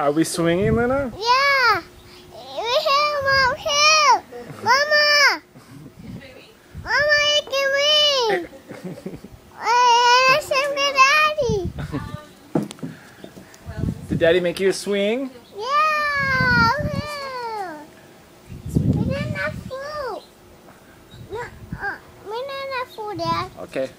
Are we swinging, Luna? Yeah. Here, Mom, here. Mama. Mama, you can. Uh, same with Daddy. Did Daddy make you a swing? Yeah. here. Okay.